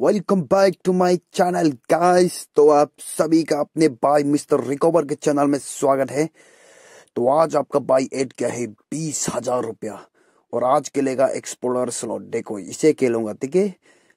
Welcome back to my channel guys तो आप सभी का अपने भाई मिस्टर रिकवर के चैनल में स्वागत है। तो आज आपका भाई एड क्या है बीस हज़ार रुपया और आज खेलेगा एक्सप्लोरर स्लॉट देखो, इसे खेलूँगा, ठीक है?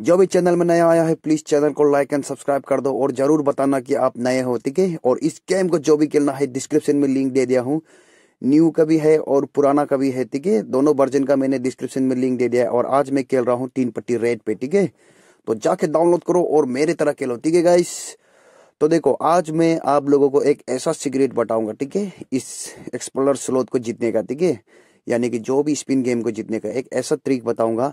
जो भी चैनल में नया आया है प्लीज़ चैनल को लाइक एंड सब्सक्राइब कर दो और ज़रूर बताना कि आप नए हो, ठीक है? और इस गेम को जो भी खेलना है डिस्क्रिप्शन में लिंक दे दिया हूँ। न्यू का भी है और पुराना का भी है, ठीक है? दोनों वर्जन का मैंने डिस्क्रिप्शन में लिंक दे दिया है और आज मैं खेल रहा हूँ तीन पट्टी रेड पे, ठीक है? तो जाके डाउनलोड करो और मेरे तरह खेलो, ठीक है गाइस तो देखो, आज मैं आप लोगों को एक ऐसा सिगरेट बताऊँगा, ठीक है? इस एक्सप्लोर स्लोथ को जीतने का, ठीक है? यानी कि जो भी स्पिन गेम को जीतने का एक ऐसा ट्रिक बताऊँगा,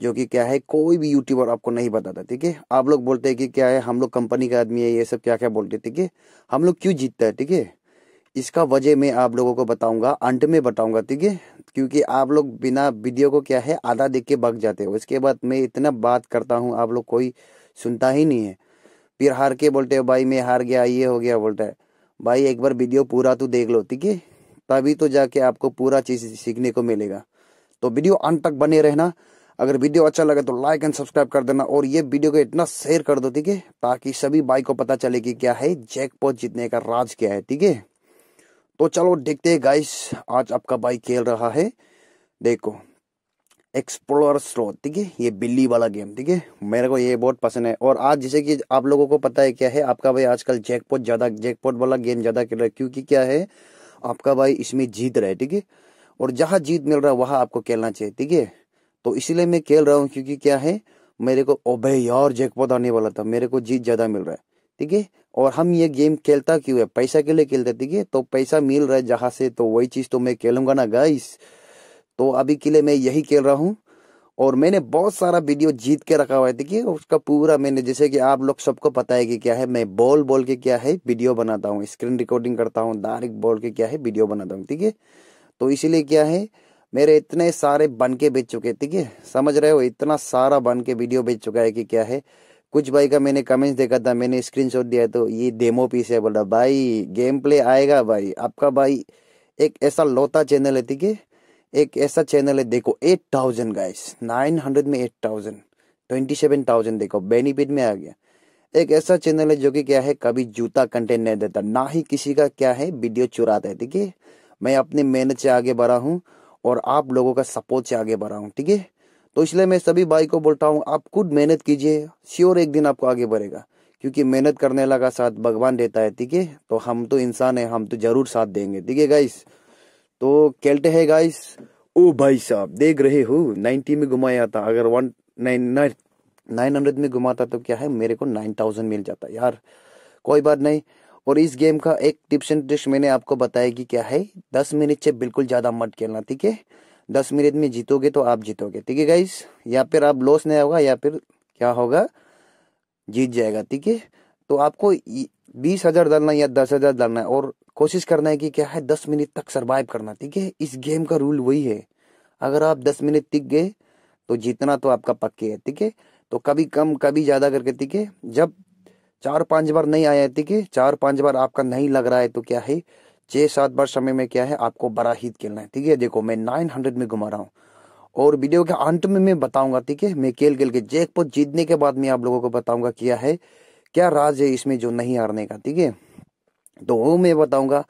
जो कि क्या है, कोई भी यूट्यूबर आपको नहीं बताता, ठीक है? आप लोग बोलते हैं कि क्या है, हम लोग कंपनी का आदमी है, ये सब क्या क्या बोलते ठीक है? हम लोग क्यों जीतता है, ठीक है? इसका वजह मैं आप लोगों को बताऊँगा, अंत में बताऊँगा, ठीक है? क्योंकि आप लोग बिना वीडियो को क्या है, आधा देख के बग जाते हो। इसके बाद मैं इतना बात करता हूँ, आप लोग कोई सुनता ही नहीं है। फिर हार के बोलते हो, भाई, मैं हार गया, ये हो गया, बोलता है। भाई, एक बार वीडियो पूरा तो देख लो, ठीक है? तभी तो जाके आपको पूरा चीज़ सीखने को मिलेगा। तो वीडियो अंत तक बने रहना। अगर वीडियो अच्छा लगे तो लाइक एंड सब्सक्राइब कर देना और ये वीडियो को इतना शेयर कर दो, ठीक है? ताकि सभी भाई को पता चले कि क्या है, जैकपॉट जीतने का राज क्या है, ठीक है? तो चलो देखते हैं गाइस आज आपका भाई खेल रहा है। देखो एक्सप्लोर स्लोथ ठीक है? ये बिल्ली वाला गेम ठीक है? मेरे को ये बहुत पसंद है। और आज जैसे कि आप लोगों को पता है क्या है, आपका भाई आजकल जैकपॉट ज़्यादा जैकपॉट वाला गेम ज़्यादा खेल रहा है। क्योंकि क्या है, आपका भाई इसमें जीत रहा है, ठीक है? और जहाँ जीत मिल रहा है, वहाँ आपको खेलना चाहिए, ठीक है? तो इसलिए मैं खेल रहा हूँ क्योंकि क्या है, मेरे को ओबे यार जैकपॉट आने वाला था। मेरे को जीत ज़्यादा मिल रहा है। ठीक है? और हम ये गेम खेलता क्यों है? पैसा के लिए खेलते, ठीक है? तो पैसा मिल रहा है जहाँ से तो वही चीज़ तो मैं खेलूँगा ना गाइस तो अभी के लिए मैं यही खेल रहा हूँ। और मैंने बहुत सारा वीडियो जीत के रखा हुआ है है? उसका पूरा मैंने, जैसे कि आप लोग सबको पता है कि क्या है, मैं बॉल बोल के क्या है वीडियो बनाता हूँ। स्क्रीन रिकॉर्डिंग करता हूँ डायरेक्ट बोल के क्या है वीडियो बनाता हूँ, ठीक है? तो इसीलिए क्या है, मेरे इतने सारे बन के बेच चुके ठीक है? समझ रहे हो? इतना सारा बन के वीडियो बेच चुका है कि क्या है कुछ भाई का मैंने कमेंट्स देखा था, मैंने स्क्रीनशॉट दिया तो ये डेमो पीस है, बोला भाई गेम प्ले आएगा भाई, आपका भाई एक ऐसा लोता चैनल है, ठीक है? एक ऐसा चैनल है, देखो eight thousand guys nine hundred में eight thousand twenty seven thousand देखो बेनिफिट में आ गया। एक ऐसा चैनल है जो कि क्या है, कभी जूता कंटेंट नहीं देता, ना ही किसी का क्या है वीडियो चुराता है, ठीक है? मैं अपनी मेहनत से आगे बढ़ा हूँ और आप लोगों का सपोर्ट से आगे बढ़ा हूँ, ठीक है? तो इसलिए मैं सभी भाई को बोलता हूँ, आप खुद मेहनत कीजिए, श्योर एक दिन आपको आगे बढ़ेगा। क्योंकि मेहनत करने लगा साथ भगवान देता है, ठीक है? तो हम तो इंसान है, हम तो ज़रूर साथ देंगे, ठीक है गाइस तो खेलते हैं गाइस ओ भाई साहब, देख रहे हो, नाइनटी में घुमाया था, अगर वन नाइन नाइन हंड्रेड में घुमाता तो क्या है, मेरे को नाइन थाउज़ेंड मिल जाता, यार, कोई बात नहीं। और इस गेम का एक टिप्स एंड ट्रिक्स मैंने आपको बताया कि क्या है, दस मिनट से बिल्कुल ज़्यादा मत खेलना, ठीक है? दस मिनट में जीतोगे तो आप जीतोगे। ठीक है गाइस या फिर आप लॉस नहीं होगा, या फिर क्या होगा? जीत जाएगा, ठीक है? तो आपको बीस हज़ार डालना या दस हज़ार डालना है और कोशिश करना है कि क्या है, दस मिनट तक सरवाइव करना, ठीक है? इस गेम का रूल वही है। अगर आप दस मिनट टिक गए तो जीतना तो आपका पक्के है, ठीक है? तो कभी कम, कभी ज़्यादा करके, ठीक है? जब चार पाँच बार नहीं आया ठीक है? चार पाँच बार आपका नहीं लग रहा है तो क्या है? छह सात बार समय में क्या है, आपको बड़ा हिट खेलना है, ठीक है? देखो, मैं नाइन हंड्रेड में घुमा रहा हूँ। और वीडियो के अंत में मैं बताऊँगा, ठीक है? मैं खेल खेल के जैकपॉट जीतने के बाद मैं आप लोगों को बताऊँगा क्या है, क्या राज है इसमें जो नहीं हारने का, ठीक है? तो वो मैं बताऊँगा,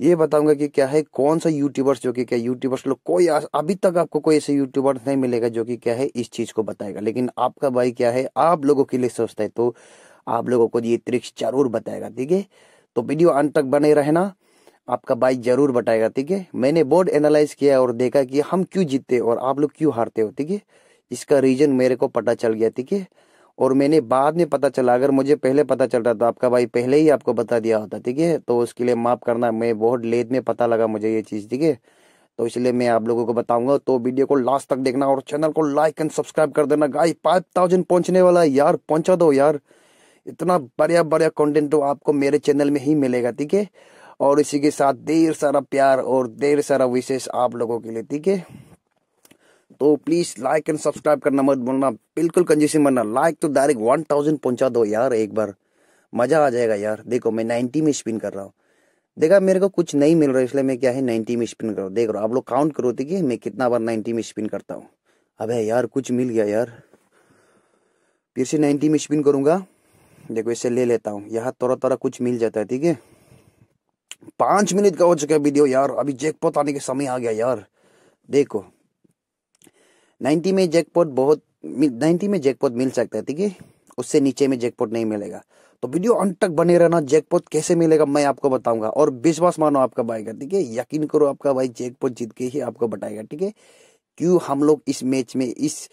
ये बताऊँगा कि क्या है कौन सा यूट्यूबर्स जो कि क्या यूट्यूबर्स लोग, कोई अभी तक आपको कोई ऐसे यूट्यूबर नहीं मिलेगा जो कि क्या है, इस चीज़ को बताएगा। लेकिन आपका भाई क्या है, आप लोगों के लिए सोचता है तो आप लोगों को ये ट्रिक्स ज़रूर बताएगा, ठीक है? तो वीडियो अंत तक बने रहना। आपका भाई ज़रूर बताएगा ठीक है? मैंने बोर्ड एनालाइज किया और देखा कि हम क्यों जीतते और आप लोग क्यों हारते हो, ठीक है? इसका रीजन मेरे को पता चल गया, ठीक है? और मैंने बाद में पता चला, अगर मुझे पहले पता चल रहा तो आपका भाई पहले ही आपको बता दिया होता, ठीक है? तो उसके लिए माफ़ करना, मैं बहुत लेट में पता लगा मुझे ये चीज़, ठीक है? तो इसलिए मैं आप लोगों को बताऊँगा तो वीडियो को लास्ट तक देखना और चैनल को लाइक एंड सब्सक्राइब कर देना। गाय फाइव थाउज़ेंड पहुँचने वाला है, यार, पहुँचा दो यार। इतना बढ़िया बढ़िया कंटेंट तो आपको मेरे चैनल में ही मिलेगा, ठीक है? और इसी के साथ ढेर सारा प्यार और ढेर सारा विशेष आप लोगों के लिए, ठीक है? तो प्लीज़ लाइक एंड सब्सक्राइब करना मत बोलना बिल्कुल कंजूसी मरना लाइक तो डायरेक्ट वन थाउज़ेंड पहुँचा दो यार एक बार। मज़ा आ जाएगा यार। देखो, मैं नाइनटी में स्पिन कर रहा हूँ। देखा, मेरे को कुछ नहीं मिल रहा है, इसलिए मैं क्या है नाइनटी में स्पिन कर रहा हूँ। देख रहा हूँ, आप लोग काउंट करो है? मैं कितना बार नाइनटी में स्पिन करता हूँ। अबे यार, कुछ मिल गया यार। फिर से नाइन्टी में स्पिन करूँगा। देखो इसे ले लेता हूँ। यहाँ थोड़ा थोड़ा कुछ मिल जाता है, ठीक है? पाँच मिनट का हो चुका है वीडियो यार, अभी जैकपॉट आने के समय आ गया यार। देखो, नाइन्टी में जैकपॉट बहुत, नाइन्टी में जैकपॉट मिल सकता है, ठीक है? उससे नीचे में जैकपॉट नहीं मिलेगा। तो वीडियो अंत तक बने रहना जैकपॉट कैसे मिलेगा मैं आपको बताऊँगा। और विश्वास मानो आपका भाई का, ठीक है? यकीन करो आपका भाई जैकपॉट जीत के ही आपको बताएगा ठीक है? क्यों हम लोग इस मैच में, इस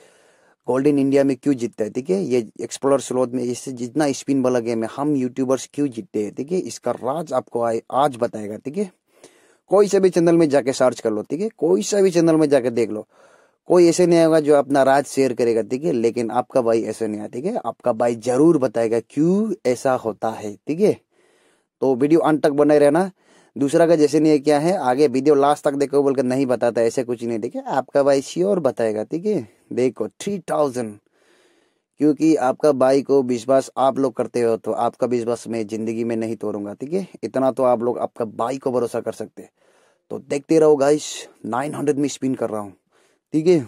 गोल्डन इंडिया में क्यों जीतते हैं? ठीक है ये एक्सप्लोर स्लोथ में इससे जितना स्पिन वाला गेम है, हम यूट्यूबर्स क्यों जीतते हैं? ठीक है इसका राज आपको आज बताएगा ठीक है कोई से भी चैनल में जाके सर्च कर लो ठीक है कोई सा भी चैनल में जाके देख लो। कोई ऐसे नहीं होगा जो अपना राज शेयर करेगा ठीक है लेकिन आपका भाई ऐसे नहीं है ठीक है आपका भाई ज़रूर बताएगा, क्यों ऐसा होता है ठीक है तो वीडियो अंत तक बने रहना। दूसरा का जैसे नहीं है, क्या है? आगे वीडियो लास्ट तक देखो, बोलकर नहीं बताता, ऐसे कुछ नहीं ठीक है आपका भाई श्योर बताएगा ठीक है देखो थ्री थाउज़ेंड क्योंकि आपका भाई को विश्वास आप लोग करते हो तो आपका विश्वास मैं ज़िंदगी में नहीं तोड़ूँगा, ठीक है? इतना तो आप लोग आपका भाई को भरोसा कर सकते तो देखते रहो गाइस नाइन हंड्रेड में स्पिन कर रहा हूँ, ठीक है?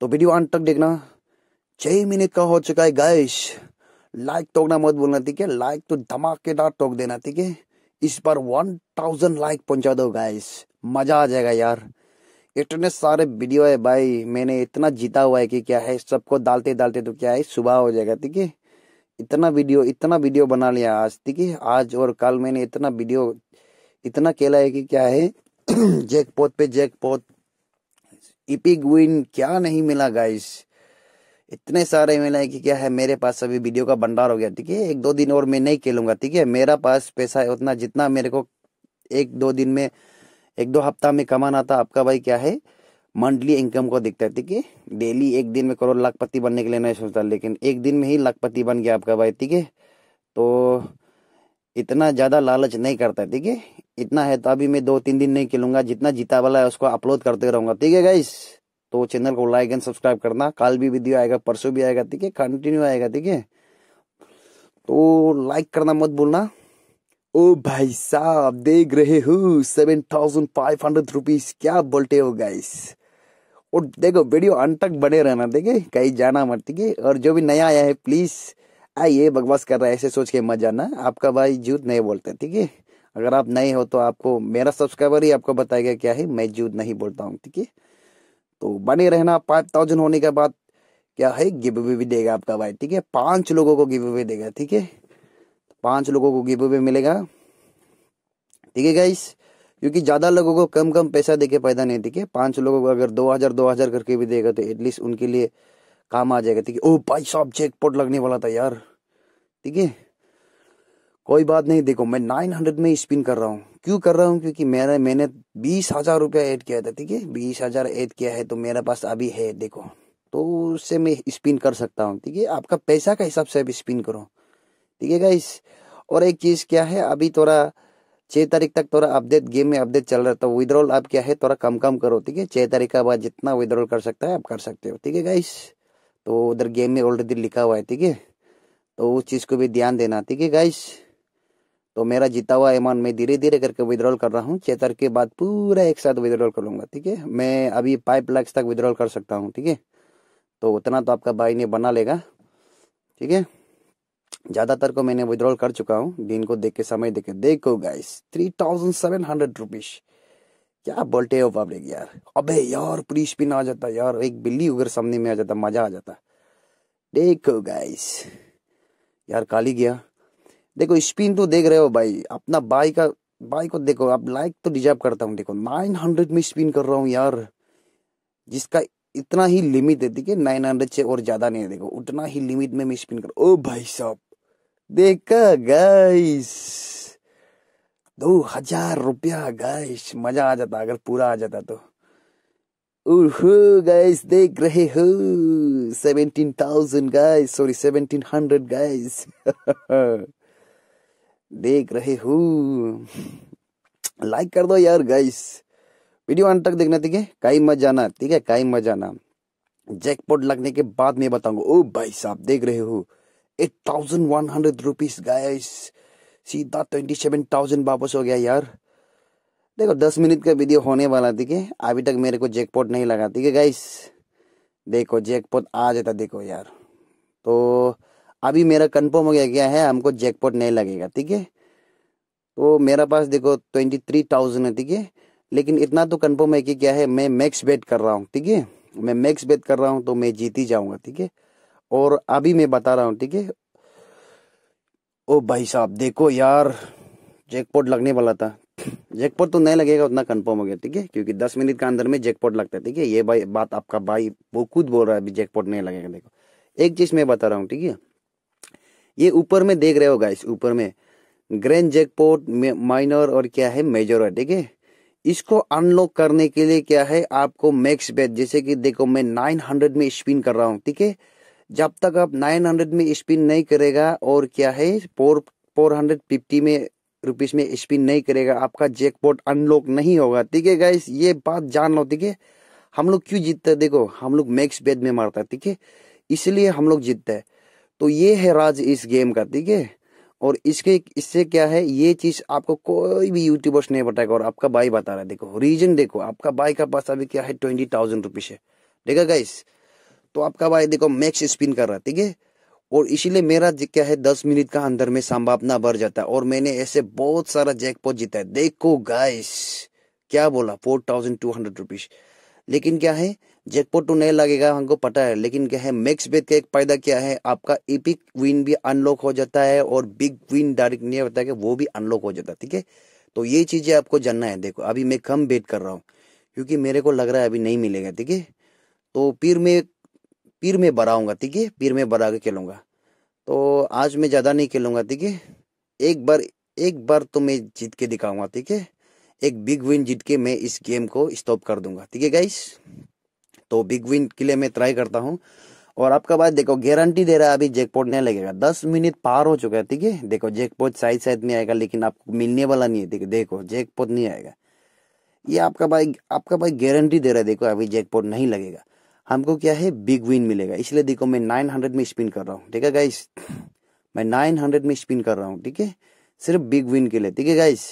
तो वीडियो अंत तक देखना। छह मिनट का हो चुका है गाइस लाइक टोकना मत बोलना ठीक है? लाइक तो धमाकेदार टोक देना, ठीक है? इस पर वन थाउज़ेंड लाइक पहुँचा दो गाइस मज़ा आ जाएगा यार। इतने सारे वीडियो है भाई, मैंने इतना जीता हुआ है कि क्या है, सबको डालते डालते तो क्या है, सुबह हो जाएगा, ठीक है? इतना वीडियो इतना वीडियो बना लिया आज, ठीक है? आज और कल मैंने इतना वीडियो, इतना खेला है कि क्या है जैकपॉट पे जैकपॉट इपिक विन क्या नहीं मिला गाइस इतने सारे मिला है कि क्या है, मेरे पास अभी वीडियो का भंडार हो गया, ठीक है? एक दो दिन और मैं नहीं खेलूँगा, ठीक है? मेरा पास पैसा है उतना जितना मेरे को एक दो दिन में एक दो हफ़्ता में कमाना था, आपका भाई क्या है? मंथली इनकम को देखता है, ठीक है? डेली एक दिन में करोड़ लाखपति बनने के लिए नहीं सोचता, लेकिन एक दिन में ही लाखपति बन गया आपका भाई, ठीक है? तो इतना ज़्यादा लालच नहीं करता ठीक है? इतना है तो अभी मैं दो तीन दिन नहीं खेलूँगा, जितना जीता वाला है उसको अपलोड करते रहूँगा, ठीक है गाइस तो चैनल को लाइक एंड सब्सक्राइब करना, कल भी वीडियो आएगा, परसों भी आएगा, ठीक है? कंटिन्यू आएगा, ठीक है? तो लाइक करना मत भूलना। ओ भाई साहब, देख रहे हो? Seven thousand five hundred rupees क्या बोलते हो गाइस और देखो, वीडियो अंत तक बने रहना देखे कहीं जाना मत, ठीक है? और जो भी नया आया है प्लीज़ आइए, बकवास कर रहा है, ऐसे सोच के मत जाना। आपका भाई झूठ नहीं बोलते, ठीक है? अगर आप नए हो तो आपको मेरा सब्सक्राइबर ही आपको बताएगा क्या है, मैं झूठ नहीं बोलता हूँ, ठीक है? तो बने रहना, फाइव थाउज़ेंड होने के बाद क्या है, गिव भी देगा आपका भाई, ठीक है? पाँच लोगों को गिव अवे देगा, ठीक है? पाँच लोगों को गिव अवे मिलेगा। ठीक है गाइस क्योंकि ज़्यादा लोगों को कम कम पैसा देके पैदा नहीं, ठीक है? पाँच लोगों को अगर दो हज़ार दो हज़ार करके भी देगा तो एटलीस्ट उनके लिए काम आ जाएगा, ठीक है? ओ भाई साहब जैकपॉट लगने वाला था यार। ठीक है? कोई बात नहीं, देखो, मैं नाइन हंड्रेड में स्पिन कर रहा हूँ। क्यों कर रहा हूँ? क्योंकि मेरा, मैंने बीस हज़ार रुपया ऐड किया था, ठीक है? बीस हज़ार ऐड किया है तो मेरे पास अभी है, देखो। तो उससे मैं स्पिन कर सकता हूँ, ठीक है? आपका पैसा का हिसाब से अभी स्पिन करो। ठीक है गाइस और एक चीज़ क्या है, अभी थोड़ा छह तारीख तक थोड़ा अपडेट गेम में अपडेट चल रहा था विद्रॉल आप क्या है, थोड़ा कम कम करो, ठीक है? छह तारीख का बाद जितना विद्रॉल कर सकता है, आप कर सकते हो, ठीक है गाइस तो उधर गेम में ऑलरेडी लिखा हुआ है, ठीक है? तो उस चीज़ को भी ध्यान देना, ठीक है गाइस तो मेरा जीता हुआ अमाउंट मैं धीरे धीरे करके विद्रॉल कर रहा हूँ चेतर के बाद पूरा एक साथ विद्रॉल कर लूँगा ठीक है? मैं अभी फाइव लैक्स तक विद्रॉल कर सकता हूँ, ठीक है? तो उतना तो आपका भाई ने बना लेगा, ठीक है? ज़्यादातर को मैंने विद्रॉल कर चुका हूँ। दिन को देख के, समय देख के। देखो guys three thousand seven hundred rupees क्या बोलते हो पब्लिक यार। अबे यार, पूरी स्पिन आ जाता यार। एक बिल्ली उगर सामने में आ जाता, मज़ा आ जाता। देखो गाइस यार काली गया। देखो स्पिन तो देख रहे हो भाई। अपना बाई का बाई को देखो। अब लाइक तो डिजर्व करता हूँ। देखो नाइन हंड्रेड में स्पिन कर रहा हूँ यार। जिसका इतना ही लिमिट है है नाइन हंड्रेड से और ज़्यादा नहीं है। देखो, उतना ही लिमिट में मैं स्पिन कर ओ भाई साहब। देखा गाइस दो हज़ार रुपया गाइस मज़ा आ जाता, अगर पूरा आ जाता तो। गाइस देख रहे हो? Seventeen thousand guys sorry seventeen hundred guys देख रहे हो? लाइक कर दो यार गाइस वीडियो अंत तक देखना, ठीक है? कहीं मत जाना, ठीक है? कहीं मत जाना। जैकपॉट लगने के बाद मैं बताऊँगा। ओ भाई साहब, देख रहे हो? Eight thousand one hundred rupees guys सीधा ट्वेंटी सेवन थाउज़ेंड वापस हो गया यार। देखो, दस मिनट का वीडियो होने वाला, ठीक है? अभी तक मेरे को जैकपॉट नहीं लगा, ठीक है गाइस देखो जैकपॉट आ जाता, देखो यार। तो अभी मेरा कंफर्म हो गया, क्या है? हमको जैकपॉट नहीं लगेगा, ठीक है? तो मेरा पास देखो ट्वेंटी थ्री थाउज़ेंड है, ठीक है? लेकिन इतना तो कंफर्म है कि क्या है, मैं मैक्स बेट कर रहा हूँ, ठीक है? मैं मैक्स बेट कर रहा हूँ तो मैं जीत ही जाऊँगा, ठीक है? और अभी मैं बता रहा हूँ, ठीक है? ओ भाई साहब, देखो यार जैकपॉट लगने वाला था। जैकपॉट तो नहीं लगेगा उतना कंफर्म हो गया, ठीक है? क्योंकि दस मिनट के अंदर में जैकपॉट लगता है, ठीक है? ये भाई बात आपका भाई वो खुद बोल रहा है, अभी जैकपॉट नहीं लगेगा, देखो। एक चीज़ मैं बता रहा हूँ, ठीक है? ये ऊपर में देख रहे हो गाइस ऊपर में। ग्रैंड जैकपॉट माइनर और क्या है मेजर है, ठीक है? इसको अनलॉक करने के लिए क्या है, आपको मैक्स बेट जैसे कि देखो मैं 900 में स्पिन कर रहा हूँ, ठीक है? जब तक आप 900 में स्पिन नहीं करेगा और क्या है फोर फोर हंड्रेड फिफ्टी में रुपीज़ में स्पिन नहीं करेगा, आपका जैकपॉट अनलॉक नहीं होगा। ठीक है गाइस ये बात जान लो, ठीक है? हम लोग क्यों जीतते हैं? देखो, हम लोग मैक्स बेद में मारता है, ठीक है? इसलिए हम लोग जीतते हैं। तो ये है राज इस गेम का, ठीक है? और इसके, इससे क्या है, ये चीज़ आपको कोई भी यूट्यूबर्स नहीं बताएगा और आपका भाई बता रहा है। देखो रीजन देखो, आपका भाई का पास अभी क्या है ट्वेंटी थाउज़ेंड रुपीज़ है। देखा गाइस तो आपका भाई देखो मैक्स स्पिन कर रहा है, ठीक है? और इसीलिए मेरा क्या है, दस मिनट का अंदर में संभावना बढ़ जाता है। और मैंने ऐसे बहुत सारा जैकपॉट जीता है। देखो गाइस क्या बोला? Four thousand two hundred rupees लेकिन क्या है जैकपॉट तो नहीं लगेगा, हमको पता है। लेकिन क्या है मैक्स बेट का एक फ़ायदा क्या है, आपका एपिक विन भी अनलॉक हो जाता है और बिग विन डायरेक्ट नहीं होता है वो भी अनलॉक हो जाता है ठीक है? तो ये चीज़ें आपको जानना है। देखो, अभी मैं कम बेट कर रहा हूँ, क्योंकि मेरे को लग रहा है अभी नहीं मिलेगा, ठीक है? तो फिर मैं फिर में बराऊँगा ठीक है? फिर मैं बढ़ा के खेलूँगा। तो आज मैं ज़्यादा नहीं खेलूँगा, ठीक है? एक बार एक बार तो मैं जीत के दिखाऊँगा, ठीक है? एक बिग विन जीत के मैं इस गेम को स्टॉप कर दूँगा, ठीक है गाइस तो बिग विन के लिए मैं ट्राई करता हूँ। और आपका बात देखो गारंटी दे रहा है अभी जैकपॉट नहीं लगेगा। दस मिनट पार हो चुका है, ठीक है? देखो जैकपॉट साइड साइड में आएगा, लेकिन आपको मिलने वाला नहीं है, ठीक है? देखो जैकपॉट नहीं आएगा। ये आपका भाई आपका भाई गारंटी दे रहा है, देखो, अभी जैकपॉट नहीं लगेगा। हमको क्या है? बिग विन मिलेगा। इसलिए देखो, मैं नाइन हंड्रेड में स्पिन कर रहा हूँ। ठीक है गाइस मैं नाइन हंड्रेड में स्पिन कर रहा हूँ, ठीक है? सिर्फ़ बिग विन के लिए, ठीक है गाइस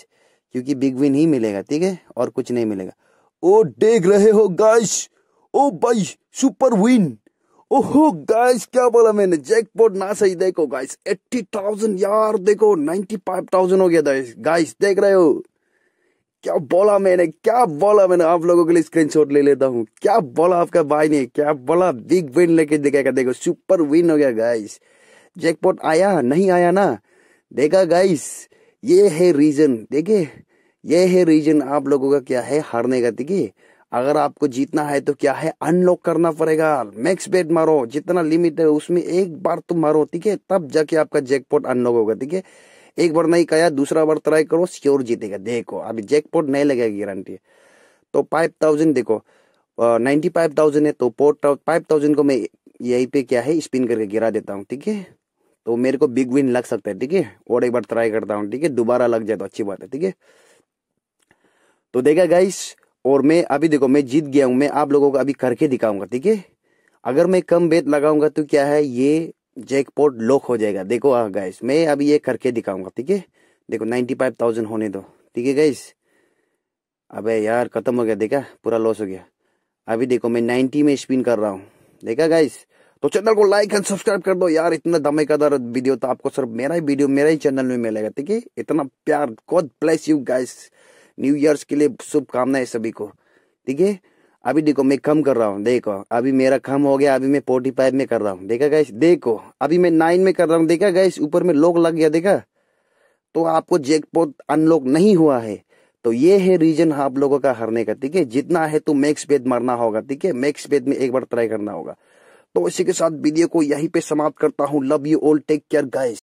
क्योंकि बिग विन ही मिलेगा, ठीक है? और कुछ नहीं मिलेगा। ओ, देख रहे हो गाइस ओ, भाई सुपर विन ओहो गाइस क्या बोला मैंने? जैकपॉट ना सही, देखो गाइस एट्टी थाउज़ेंड यार, देखो नाइन्टी फाइव थाउज़ेंड हो गया गाइस देख रहे हो? क्या बोला मैंने? क्या बोला मैंने? आप लोगों के लिए स्क्रीनशॉट ले लेता हूँ। क्या बोला आपका भाई ने? क्या बोला बिग विन लेके दिखाएगा देखो सुपर विन हो गया गाइस जैकपॉट आया? नहीं आया ना? देखा गाइस ये है रीजन देखे ये है रीजन आप लोगों का क्या है हारने का? देखिए, अगर आपको जीतना है तो क्या है? अनलॉक करना पड़ेगा। मैक्स बेट मारो। जितना लिमिट है, उसमें एक बार तुम मारो, ठीक है? तब जाके आपका जैकपॉट अनलॉक होगा, ठीक है? एक बार नहीं कहा, दूसरा बार ट्राई करो श्योर जीतेगा। देखो, अभी जैकपॉट नहीं लगेगा गारंटी तो फाइव थाउज़ेंड देखो नाइन्टी फाइव थाउज़ेंड है तो फाइव थाउज़ेंड को मैं यही पे क्या है स्पिन करके गिरा देता हूँ, ठीक है? तो मेरे को बिग विन लग सकता है, ठीक है? और एक बार ट्राई करता हूँ, ठीक है? दोबारा लग जाए तो अच्छी बात है, ठीक है? तो देखा गाइस और मैं अभी देखो, मैं जीत गया हूँ, मैं आप लोगों को अभी करके दिखाऊँगा, ठीक है? अगर मैं कम बेत लगाऊँगा तो क्या है, ये जैकपॉट लॉक हो जाएगा। देखो हाँ गाइस मैं अभी ये करके दिखाऊँगा, ठीक है? देखो नाइन्टी फाइव थाउज़ेंड होने दो, ठीक है गाइस अबे यार, खत्म हो गया, देखा? पूरा लॉस हो गया। अभी देखो, मैं नाइन्टी में स्पिन कर रहा हूँ, देखा गाइस तो चैनल को लाइक एंड सब्सक्राइब कर दो। यार, इतना धमाकेदार वीडियो तो आपको सिर्फ़ मेरा ही वीडियो मेरा ही चैनल में मिलेगा, ठीक है? इतना प्यार God bless you guys new years के लिए शुभकामनाएँ सभी को, ठीक है? अभी देखो, मैं कम कर रहा हूँ, देखो। अभी मेरा कम हो गया, अभी मैं फोर्टी फाइव में कर रहा हूँ। देखा गैस देखो, अभी मैं नाइन में कर रहा हूँ। देखा गैस ऊपर में लॉक लग गया, देखा? तो आपको जैकपॉट अनलॉक नहीं हुआ है। तो ये है रीजन आप लोगों का हारने का, ठीक है? जितना है तो मैक्स बेद मारना होगा, ठीक है? मैक्स बेद में एक बार ट्राई करना होगा। तो इसी के साथ वीडियो को यहीं पे समाप्त करता हूँ। Love you all take care guys